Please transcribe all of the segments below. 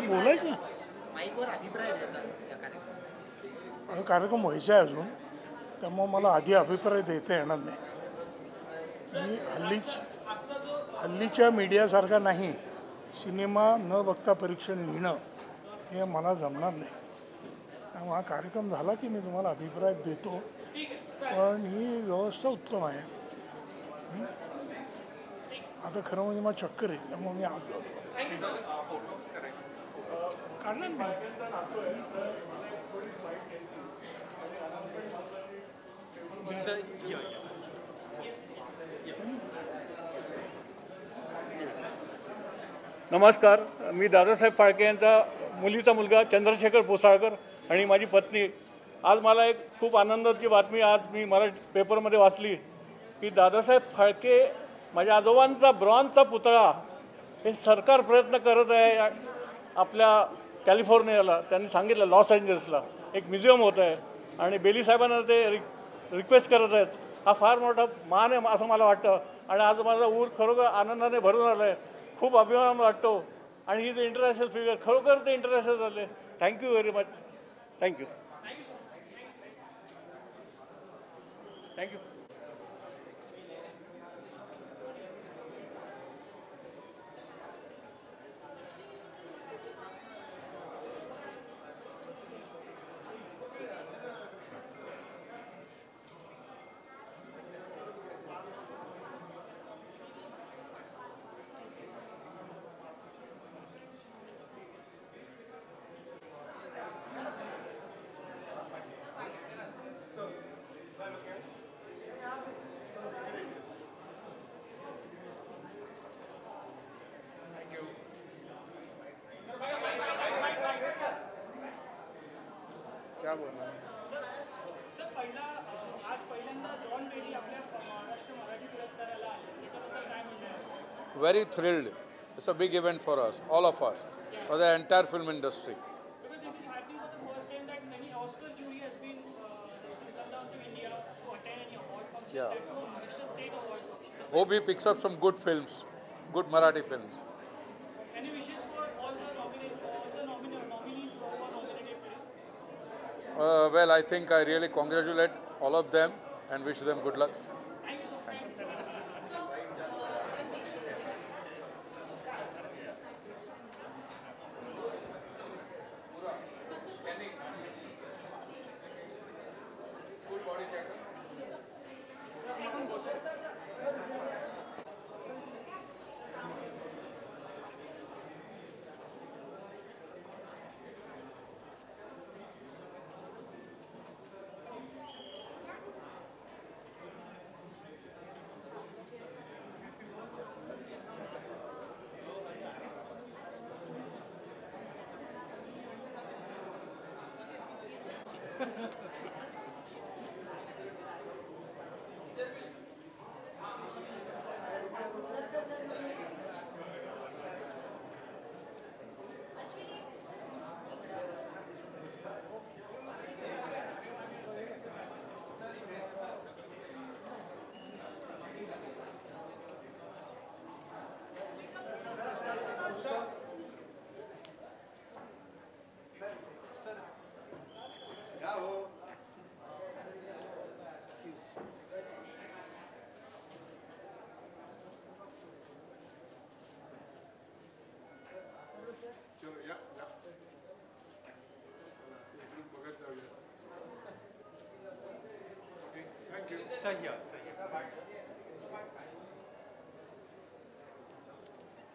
Mic द्या याच्यावर बोलायचं हा कार्यक्रम व्हायचा आहे अजून. त्यामुळे मला आधी अभिप्राय देता येणार नाही. मी हल्लीच हल्लीच्या मीडियासारखा नाही. सिनेमा न बघता परीक्षण लिहिणं हे मला जमणार नाही. त्यामुळे हा कार्यक्रम झाला की मी तुम्हाला अभिप्राय देतो. पण ही व्यवस्था उत्तम आहे? आता खरं म्हणजे मला चक्कर आहे त्यामुळे मी आत जातो काढणार नमस्कार मी दादासाहेब फाळके यांचा मुलीचा मुलगा चंद्रशेखर पोसाळकर आणि माझी पत्नी. आज मला एक खूप आनंदाची बातमी आज मी मला पेपरमध्ये वाचली की दादासाहेब फाळके माझ्या आजोबांचा ब्रॉन्झचा पुतळा हे सरकार प्रयत्न करत आहे. आपल्या कॅलिफोर्नियाला त्यांनी सांगितलं लॉस एंजल्सला. एक म्युझियम होतं आहे. आणि बेली साहेबांना ते रि रिक्वेस्ट करत आहेत. हा फार मोठा मान आहे असं मला वाटतं. आणि आज माझा ऊर खरोखर आनंदाने भरून आलं आहे. खूप अभिमान वाटतो. आणि ही जे इंटरनॅशनल फिगर खरोखर ते इंटरनॅशनल झाले. Thank you very much thank you thank you very thrilled. It's a big event for us, all of us, for the entire film industry. Because this is happening for the first time that many Oscar jury has been uh, come down to India to attend any award function. Yeah. That too, State Award function. Hope he picks up some good films, good Marathi films. Any wishes for all the nominated, all the nomina- nominees who are nominated today? Uh, well, I think I really congratulate all of them and wish them good luck.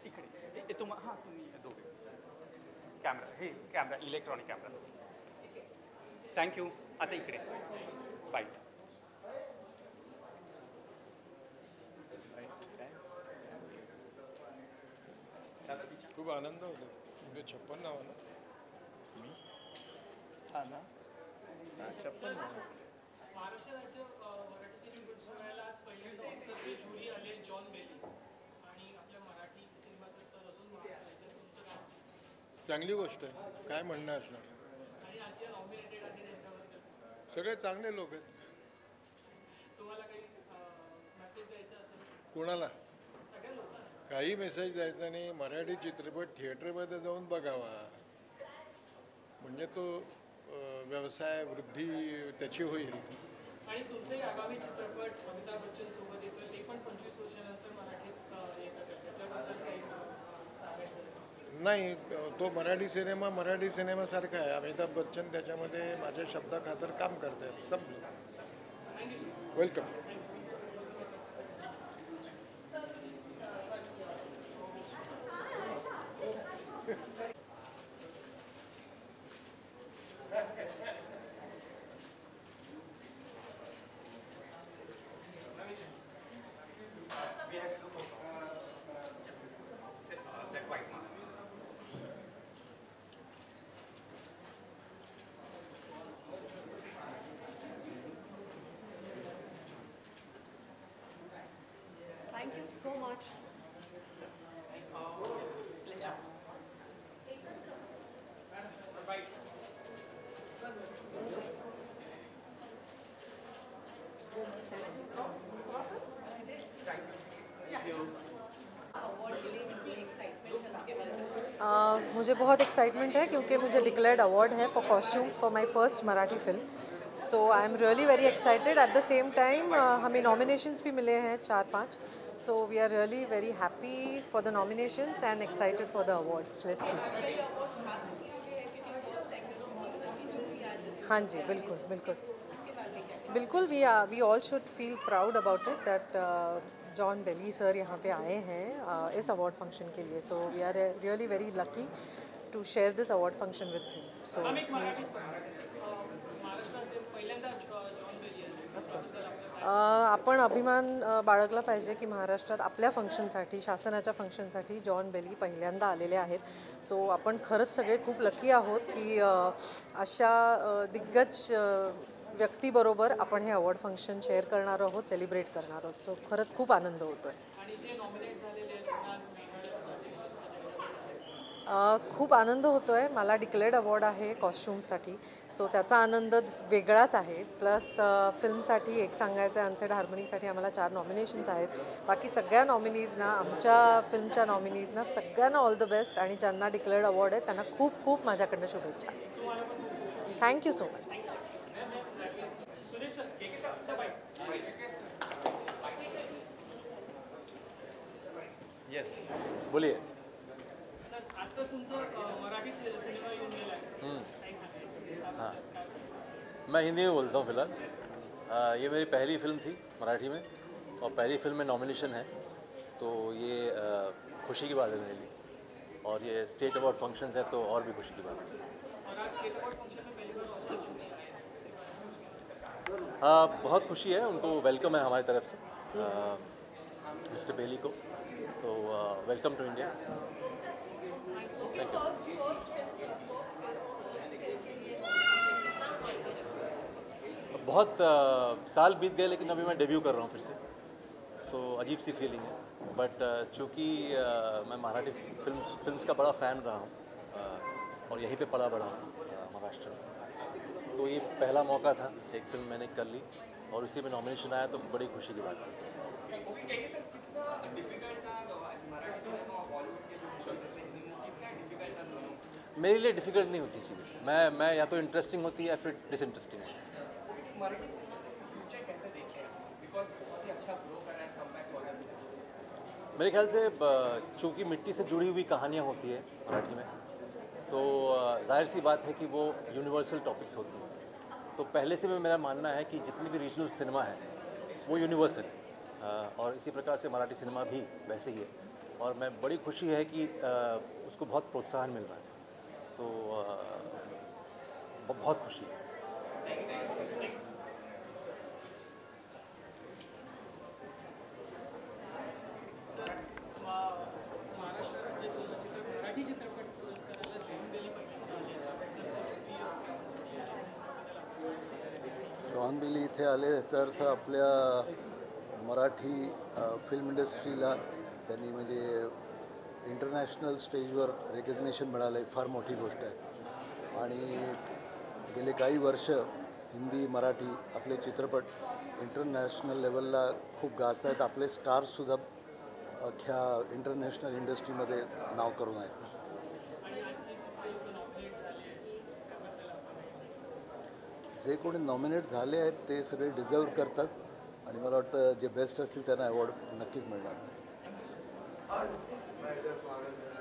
इकडे. हे- हे तुम्हा हां तुम्ही दोघे. Camera हे camera electronic camera thank you आता इकडे. बाय खूप आनंद होतो. म्हणजे छप्पन नाव ना हां ना? छप्पन महाराष्ट्र राज्य अ, मराठी चित्रपटोत्सवाला आज पहिल्यांदा ऑस्करचे ज्युरी आले जॉन बेली आणि आपल्या मराठी सिनेमाचं स्तर अजून वाढलं याच्यात तुमचं काय म्हणणं? चांगली गोष्ट आहे. काय म्हणणं असणार? सगळे चांगले लोक आहेत. तुम्हाला काही मेसेज द्यायचा कोणाला? काही मेसेज द्यायचा नाही. मराठी चित्रपट थिएटरमध्ये जाऊन बघावा. म्हणजे तो व्यवसाय वृद्धी त्याची होईल. आणि तुमचे आगामी चित्रपट अमिताभ बच्चन सोबत येतो ते पण पंचवीस वर्षानंतर मराठीत येतात. त्याच्याबद्दल नाही तो मराठी सिनेमा मराठी सिनेमासारखा आहे. अमिताभ बच्चन त्याच्यामध्ये माझ्या शब्दाखातर काम करतायत संपलं वेलकम so much. Uh, मुझे बहुत एक्साइटमेंट है क्योंकि मुझे डिक्लेयर्ड अवार्ड है for costumes for my first Marathi film so I am really very excited at the same time हमें नॉमिनेशंस भी मिले हैं चार पाँच so we are really very happy for the nominations and excited for the awards let's see हाँ जी बिल्कुल बिल्कुल। बिल्कुल we we all should feel proud about it that John Bailey sir यहाँ पे आए हैं uh, इस अवार्ड फंक्शन के लिए। So we are really very lucky to share this award function with him so एक मराठी आपण अभिमान बाळगला पाहिजे की महाराष्ट्रात आपल्या फंक्शनसाठी शासनाच्या फंक्शनसाठी जॉन बेली पहिल्यांदा आलेले आहेत. सो आपण खरंच सगळे खूप लकी आहोत की अशा दिग्गज व्यक्तीबरोबर आपण हे अवॉर्ड फंक्शन शेअर करणार आहोत सेलिब्रेट करणार आहोत. सो खरंच खूप आनंद होतो आहे खूप आनंद होतो आहे मला डिक्लेअर्ड अवॉर्ड आहे कॉस्ट्युमसाठी सो त्याचा आनंद वेगळाच आहे. प्लस फिल्मसाठी एक सांगायचं आहे अनसेड हार्मोनीसाठी आम्हाला चार नॉमिनेशन्स आहेत. बाकी सगळ्या नॉमिनीजना आमच्या फिल्मच्या नॉमिनीजना सगळ्यांना ऑल द बेस्ट आणि ज्यांना डिक्लेअर्ड अवॉर्ड आहे त्यांना खूप खूप माझ्याकडनं शुभेच्छा. Thank you so much yes sir हाँ. मैं हिंदी में बोलता हूँ फ़िलहाल। ये मेरी पहली फ़िल्म थी मराठी में और पहली फ़िल्म में नॉमिनेशन है। तो ये अ, खुशी की बात है मेरे लिए। और ये स्टेट अवार्ड फ़ंक्शंस है तो और भी खुशी की बात है। हाँ। बहुत खुशी है। उनको वेलकम है हमारी तरफ़ से मिस्टर बेली को। तो वेलकम टू इंडिया बहुत साल बीत गए, लेकिन अभी मैं डेब्यू कर रहा हूँ फिर से। तो अजीब सी फीलिंग है। बट चूँकि मैं मराठी फ़िल्म फिल्म्स का बड़ा फ़ैन रहा हूँ और यहीं पे पला बड़ा हूँ महाराष्ट्र में। तो ये पहला मौका था, एक फ़िल्म मैंने कर ली, और उसी में नॉमिनेशन आया तो बड़ी खुशी की बात है। मेरे लिए डिफ़िकल्ट नहीं होती चीज़। मैं मैं या तो इंटरेस्टिंग होती है या फिर डिसइंटरेस्टिंग होती है। अच्छा मेरे ख्याल से चूँकि मिट्टी से जुड़ी हुई कहानियाँ होती है मराठी में तो ज़ाहिर सी बात है कि वो यूनिवर्सल टॉपिक्स होती हैं। तो पहले से भी मेरा मानना है कि जितनी भी रीजनल सिनेमा है वो यूनिवर्सल है। और इसी प्रकार से मराठी सिनेमा भी वैसे ही है। और मैं बड़ी खुशी है कि उसको बहुत प्रोत्साहन मिल रहा है। तो बहुत खुशी है। जॉनबिली इथे आले याचा अर्थ आपल्या मराठी फिल्म इंडस्ट्रीला त्यांनी म्हणजे इंटरनॅशनल स्टेजवर रेकग्नेशन मिळालं आहे फार मोठी गोष्ट आहे. आणि गेले काही वर्ष हिंदी मराठी आपले चित्रपट इंटरनॅशनल लेवलला खूप गाजत आहेत. आपले स्टार्ससुद्धा अख्ख्या इंटरनॅशनल इंडस्ट्रीमध्ये नाव करून आहेत. जे कोणी नॉमिनेट झाले आहेत ते सगळे डिझर्व करतात. आणि मला वाटतं जे बेस्ट असतील त्यांना अवॉर्ड नक्कीच मिळणार. Father,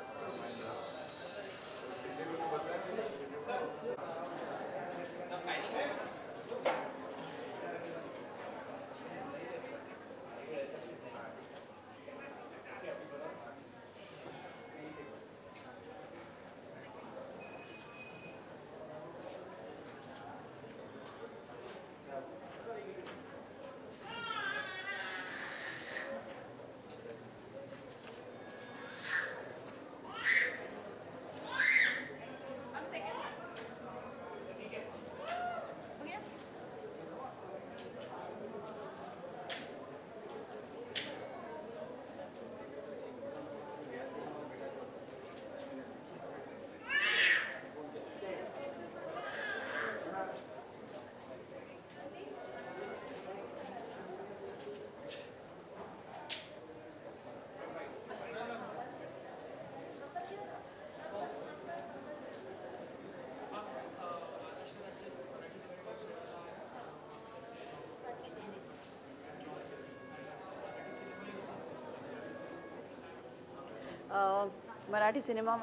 मराठी सिनेमा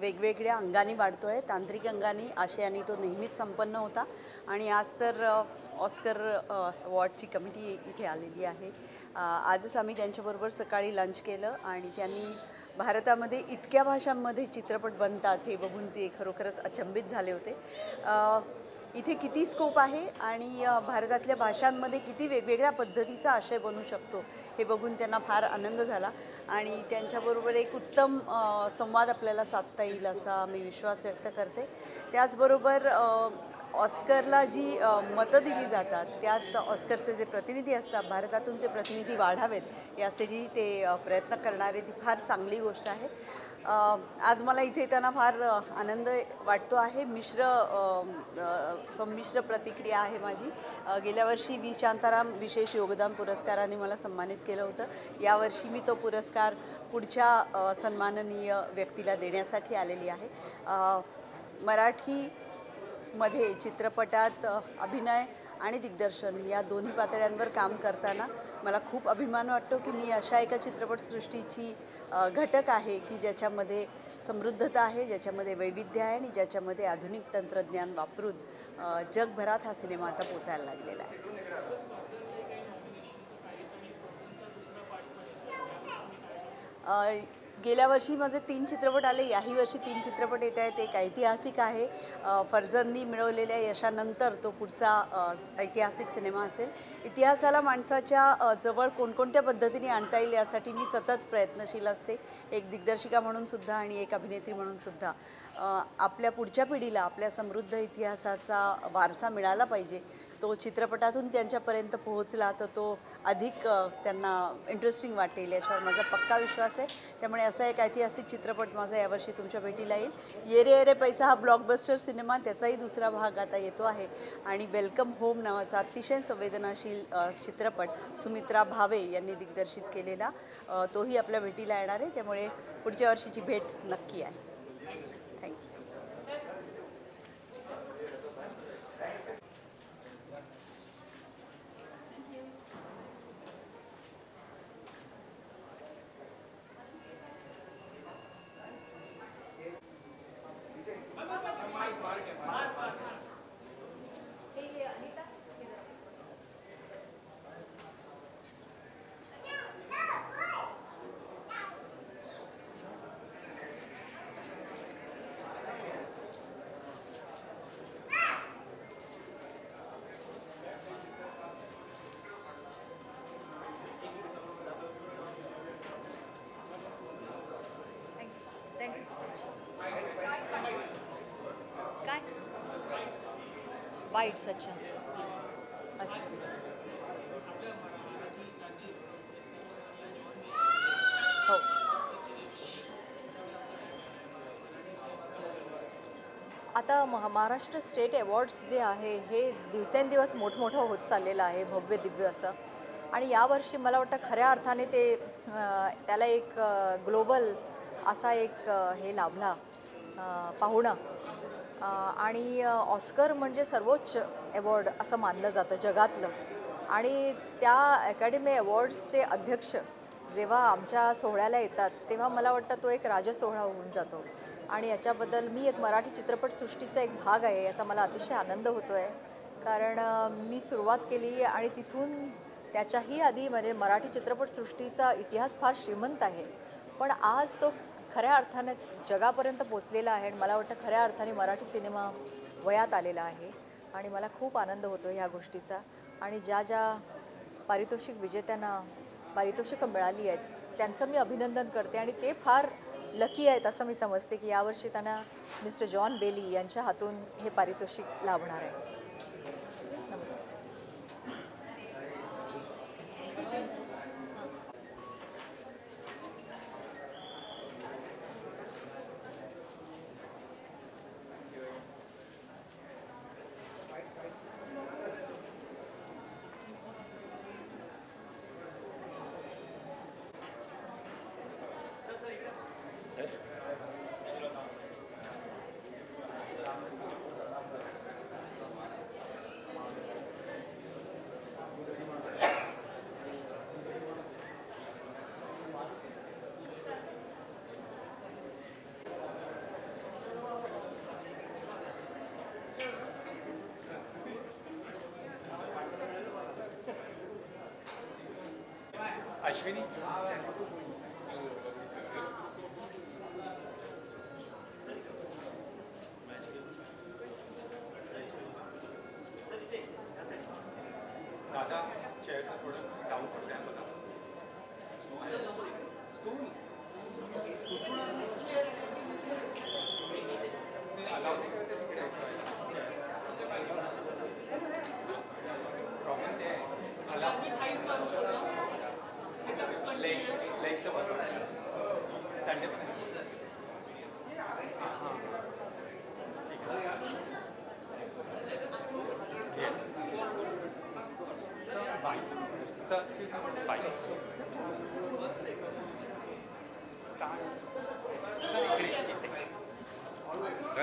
वेगवेगळ्या अंगाने वाढतो आहे तांत्रिक अंगाने आशयाने तो नेहमीच संपन्न होता. आणि आज तर ऑस्कर अवॉर्डची कमिटी इथे आलेली आहे. आजच आम्ही त्यांच्याबरोबर सकाळी लंच केलं आणि त्यांनी भारतामध्ये इतक्या भाषांमध्ये चित्रपट बनतात हे बघून ते खरोखरच अचंबित झाले होते. इथे किती स्कोप आहे आणि भारतातल्या भाषांमध्ये किती वेगवेगळ्या पद्धतीचा आशय बनू शकतो हे बघून त्यांना फार आनंद झाला. आणि त्यांच्याबरोबर एक उत्तम संवाद आपल्याला साधता येईल असा मी विश्वास व्यक्त करते. त्याचबरोबर ऑस्करला जी मतं दिली जातात त्यात ऑस्करचे जे प्रतिनिधी असतात भारतातून ते प्रतिनिधी वाढावेत यासाठी ते प्रयत्न करणारे ती फार चांगली गोष्ट आहे. आज मला इथे येताना फार आनंद वाटतो आहे. मिश्र संमिश्र प्रतिक्रिया आहे माझी. गेल्या वर्षी वी शांताराम विशेष योगदान पुरस्काराने मला सन्मानित केलं होतं. यावर्षी मी तो पुरस्कार पुढच्या सन्माननीय व्यक्तीला देण्यासाठी आलेली आहे. मराठीमध्ये चित्रपटात अभिनय आणि दिग्दर्शन या दोन्ही पातळ्यांवर काम करताना मला खूप अभिमान वाटतो की मी अशा एका चित्रपटसृष्टीची घटक आहे की ज्याच्यामध्ये समृद्धता आहे ज्याच्यामध्ये वैविध्य आहे आणि ज्याच्यामध्ये आधुनिक तंत्रज्ञान वापरून जगभरात हा सिनेमा आता पोचायला लागलेला आहे. Uh, गेल्या वर्षी माझे तीन चित्रपट आले याही वर्षी तीन चित्रपट येत आहेत. एक ऐतिहासिक आहे. अ, मिळवलेल्या यशानंतर तो पुढचा ऐतिहासिक सिनेमा असेल. इतिहासाला माणसाच्या जवळ कोणकोणत्या पद्धतीने आणता येईल यासाठी मी सतत प्रयत्नशील असते. एक दिग्दर्शिका म्हणून सुद्धा आणि एक अभिनेत्री म्हणून सुद्धा. आपल्या पुढच्या पिढीला आपल्या समृद्ध इतिहासाचा वारसा मिळाला पाहिजे. तो चित्रपटातून त्यांच्यापर्यंत पोहोचला तर तो अधिक त्यांना इंटरेस्टिंग वाटेल याच्यावर माझा पक्का विश्वास आहे. त्यामुळे असा एक ऐतिहासिक चित्रपट माझा यावर्षी तुमच्या भेटीला येईल. येरे येरे पैसा हा ब्लॉकबस्टर सिनेमा त्याचाही दुसरा भाग आता येतो आहे. आणि वेलकम होम नावाचा अतिशय संवेदनाशील चित्रपट सुमित्रा भावे यांनी दिग्दर्शित केलेला तोही आपल्या भेटीला येणार आहे. त्यामुळे पुढच्या वर्षीची भेट नक्की आहे. बाईट्स अच्छा अच्छा. हो. आता महा महाराष्ट्र स्टेट अवॉर्ड्स जे आहे हे दिवसेंदिवस मोठमोठं होत चाललेलं आहे भव्य दिव्य असं. आणि यावर्षी मला वाटतं खऱ्या अर्थाने ते त्याला एक ग्लोबल असा एक हे लाभला. पाहुणं पाहुणा. आणि ऑस्कर म्हणजे सर्वोच्च अवॉर्ड असं मानलं जातं जगातलं. आणि त्या अकॅडमी अवॉर्ड्सचे अध्यक्ष जेव्हा आमच्या सोहळ्याला येतात तेव्हा मला वाटतं तो एक राजसोहळा होऊन जातो. आणि याच्याबद्दल मी एक मराठी चित्रपटसृष्टीचा एक भाग आहे याचा मला अतिशय आनंद होतो आहे कारण मी सुरुवात केली आणि तिथून त्याच्याही आधी म्हणजे मराठी चित्रपटसृष्टीचा इतिहास फार श्रीमंत आहे. पण आज तो खऱ्या अर्थाने जगापर्यंत पोचलेला आहे आणि मला वाटतं खऱ्या अर्थाने मराठी सिनेमा वयात आलेला आहे. आणि मला खूप आनंद होतो ह्या गोष्टीचा. आणि ज्या ज्या पारितोषिक विजेत्यांना पारितोषिकं मिळाली आहेत त्यांचं मी अभिनंदन करते. आणि ते फार लकी आहेत असं मी समजते की यावर्षी त्यांना मिस्टर जॉन बेली यांच्या हातून हे पारितोषिक लाभणार आहे. Schwinning.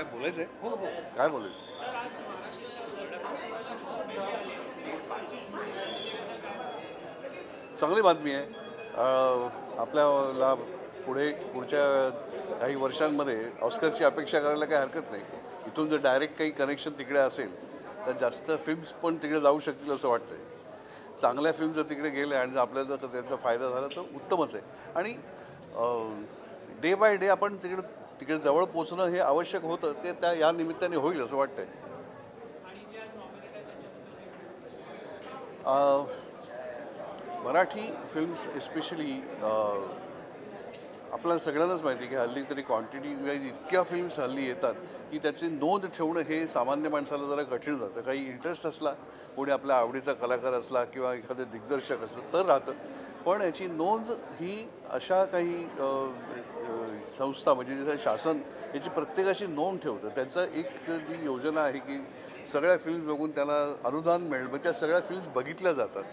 काय बोलायचंय हो हो. काय बोलायचं? चांगली बातमी आहे. आपल्याला पुढे पुढच्या काही वर्षांमध्ये ऑस्करची अपेक्षा करायला काही हरकत नाही. इथून जर डायरेक्ट काही कनेक्शन तिकडे असेल तर जास्त फिल्म्स पण तिकडे जाऊ शकतील असं वाटतंय. चांगल्या फिल्म जर तिकडे गेल्या आणि आपल्याला जर त्याचा फायदा झाला तर उत्तमच आहे. आणि डे बाय डे आपण तिकडे तिकडे जवळ पोचणं हे आवश्यक होतं ते त्या या निमित्ताने होईल असं वाटतंय. मराठी फिल्म्स एस्पेशली आपल्याला सगळ्यांनाच माहिती आहे की हल्ली तरी क्वांटिटी वाईज इतक्या फिल्म्स हल्ली येतात की त्याची नोंद ठेवणं हे सामान्य माणसाला जरा कठीण जातं. काही इंटरेस्ट असला कोणी आपल्या आवडीचा कलाकार असला किंवा एखादं दिग्दर्शक असलं तर राहतं. पण याची नोंद ही अशा काही संस्था म्हणजे जसं शासन याची प्रत्येकाशी नोंद ठेवतं. त्याचं एक जी योजना आहे की सगळ्या फिल्म्स बघून त्याला अनुदान मिळेल म्हणजे त्या सगळ्या फिल्म्स बघितल्या जातात.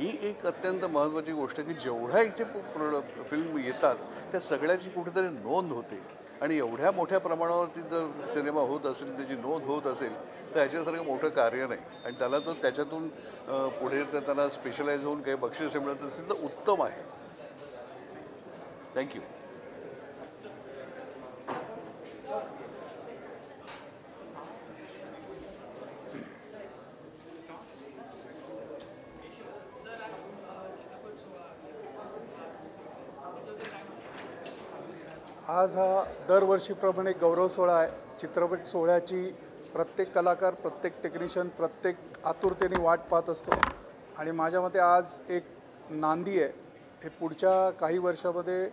ही एक अत्यंत महत्त्वाची गोष्ट आहे की जेवढ्या इथे फिल्म येतात त्या सगळ्याची कुठेतरी नोंद होते. आणि एवढ्या मोठ्या प्रमाणावरती जर सिनेमा होत असेल त्याची नोंद होत असेल तर ह्याच्यासारखं मोठं कार्य नाही. आणि त्याला तर त्याच्यातून पुढे तर त्याला स्पेशलाइज होऊन काही बक्षिसे मिळत असेल तर उत्तम आहे. थँक्यू आज हा दरवर्षीप्रमाणे गौरव सोहळा आहे. चित्रपट सोहळ्याची प्रत्येक कलाकार प्रत्येक टेक्निशियन प्रत्येक आतुरतेने वाट पाहत असतो. आणि माझ्या मते आज एक नांदी आहे. हे पुढच्या काही वर्षामध्ये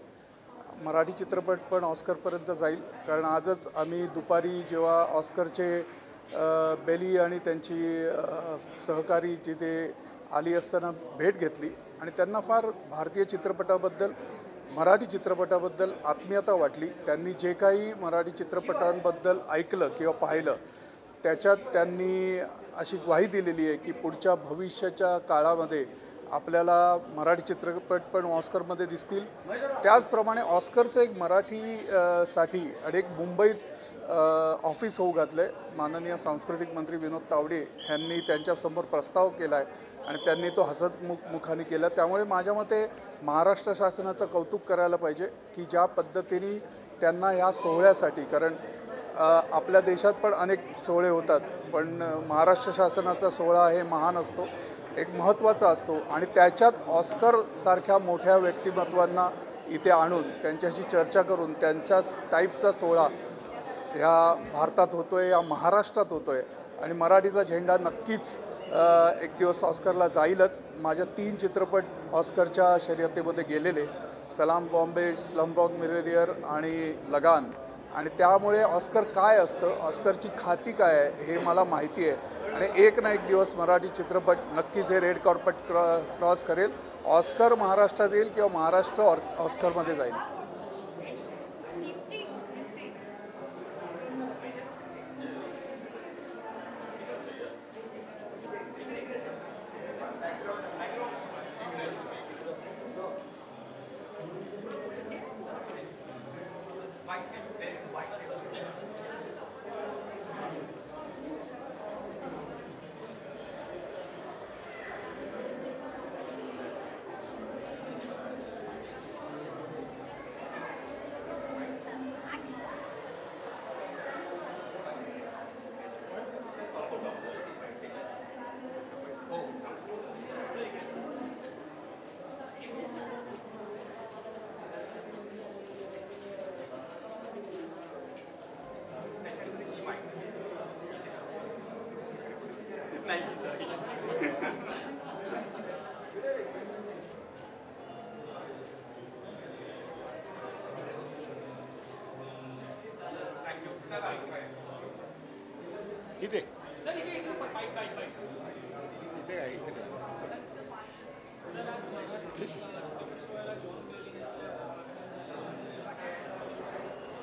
मराठी चित्रपट पण ऑस्करपर्यंत जाईल. कारण आजच आम्ही दुपारी जेव्हा ऑस्करचे बेली आणि त्यांची सहकारी तिथे आली असताना भेट घेतली. आणि त्यांना फार भारतीय चित्रपटाबद्दल मराठी चित्रपटाबद्दल आत्मीयता वाटली. त्यांनी जे काही मराठी चित्रपटांबद्दल ऐकलं किंवा पाहिलं त्याच्यात त्यांनी अशी ग्वाही दिलेली आहे की पुढच्या भविष्याच्या काळामध्ये आपल्याला मराठी चित्रपट पण ऑस्करमध्ये दिसतील. त्याचप्रमाणे ऑस्करचं एक मराठी साठी आणि एक मुंबईत ऑफिस होऊ घातलं आहे माननीय सांस्कृतिक मंत्री विनोद तावडे यांनी त्यांच्यासमोर प्रस्ताव केला आहे आणि त्यांनी तो हसतमुख मुखाने केला. त्यामुळे माझ्या मते महाराष्ट्र शासनाचं कौतुक करायला पाहिजे की ज्या पद्धतीने त्यांना ह्या सोहळ्यासाठी कारण आपल्या देशात पण अनेक सोहळे होतात पण महाराष्ट्र शासनाचा सोहळा हे महान असतो एक महत्त्वाचा असतो आणि त्याच्यात ऑस्करसारख्या मोठ्या व्यक्तिमत्वांना इथे आणून त्यांच्याशी चर्चा करून त्यांच्याच टाईपचा सोहळा ह्या भारतात होतो आहे या महाराष्ट्रात होतो आहे आणि मराठीचा झेंडा नक्कीच एक दिवस ऑस्करला जाईलच. माझ्या तीन चित्रपट ऑस्करच्या शर्यतीमध्ये गेलेले. सलाम बॉम्बे स्लमबॉग मिरेलियर आणि लगान. आणि त्यामुळे ऑस्कर काय असतं? ऑस्करची खाती काय आहे? हे मला माहिती आहे. आणि एक ना एक दिवस मराठी चित्रपट नक्कीच हे रेड कॉर्पट क्रॉ क्रॉस करेल ऑस्कर महाराष्ट्रात येईल किंवा महाराष्ट्र ऑर ऑस्करमध्ये जाईल.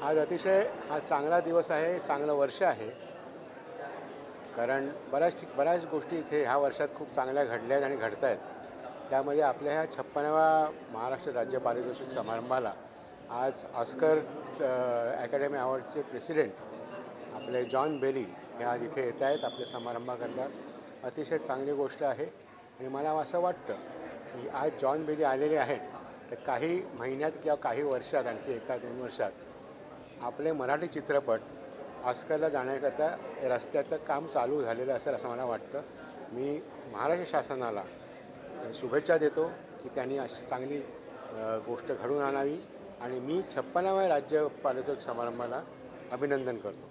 आज अतिशय हा चांगला दिवस आहे चांगलं वर्ष आहे. कारण बऱ्याच ठिक बऱ्याच गोष्टी इथे ह्या वर्षात खूप चांगल्या घडल्या आहेत आणि घडत आहेत त्यामध्ये आपल्या ह्या छप्पनाव्या महाराष्ट्र राज्य पारितोषिक समारंभाला आज ऑस्कर अकॅडमी अवॉर्डचे प्रेसिडेंट आपले जॉन बेली हे आज इथे येत आहेत आपल्या समारंभाकरता. अतिशय चांगली गोष्ट आहे आणि मला असं वाटतं की आज जॉन बेली आलेले आहेत तर काही महिन्यात किंवा काही वर्षात आणखी एका दोन वर्षात आपले मराठी चित्रपट ऑस्करला जाण्याकरता रस्त्याचं काम चालू झालेलं असेल असं मला वाटतं. मी महाराष्ट्र शासनाला शुभेच्छा देतो की त्यांनी अशी चांगली गोष्ट घडून आणावी आणि मी छप्पनाव्या राज्य पारितोषिक समारंभाला अभिनंदन करतो.